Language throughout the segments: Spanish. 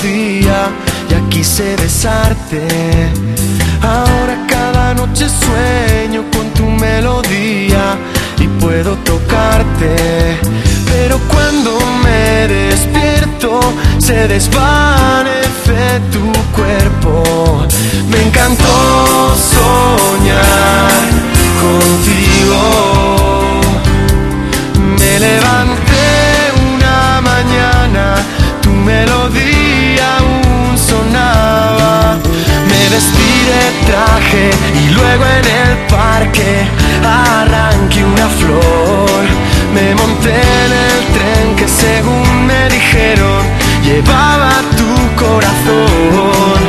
conocía, ya quise besarte. Ahora cada noche sueño con tu melodía y puedo tocarte. Pero cuando me despierto se desvanece tu cuerpo. Me encantó soñar contigo. Me levanté una mañana, tu melodía y luego en el parque arranqué una flor. Me monté en el tren que según me dijeron llevaba tu corazón.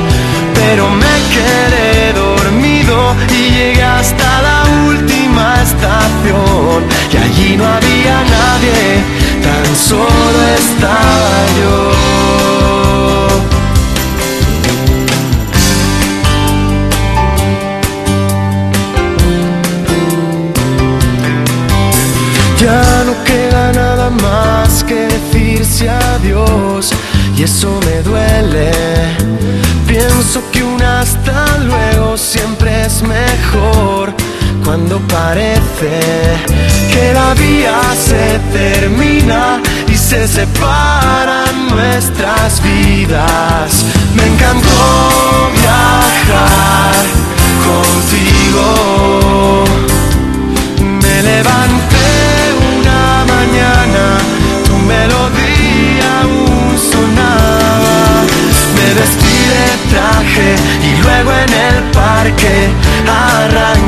Pero me quedé dormido y llegué hasta la última estación. Y allí no había nadie, tan solo y eso me duele. Pienso que un hasta luego siempre es mejor cuando parece que la vía se termina y se separan nuestras vidas. Me encantó y luego en el parque. Arranqué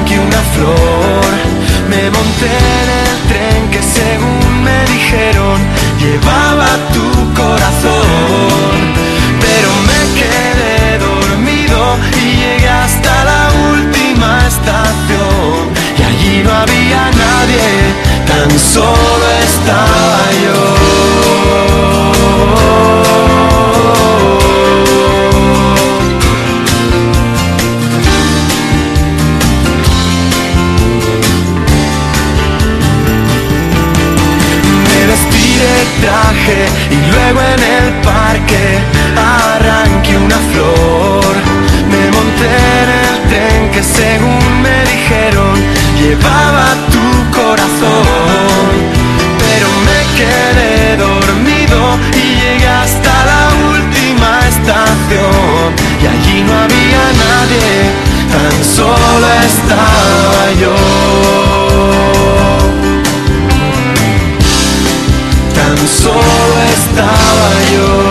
y luego en el parque arranqué una flor. Me monté en el tren que según me dijeron llevaba tu corazón. Pero me quedé dormido y llegué hasta la última estación. Y allí no había nadie, tan solo estaba solo estaba yo.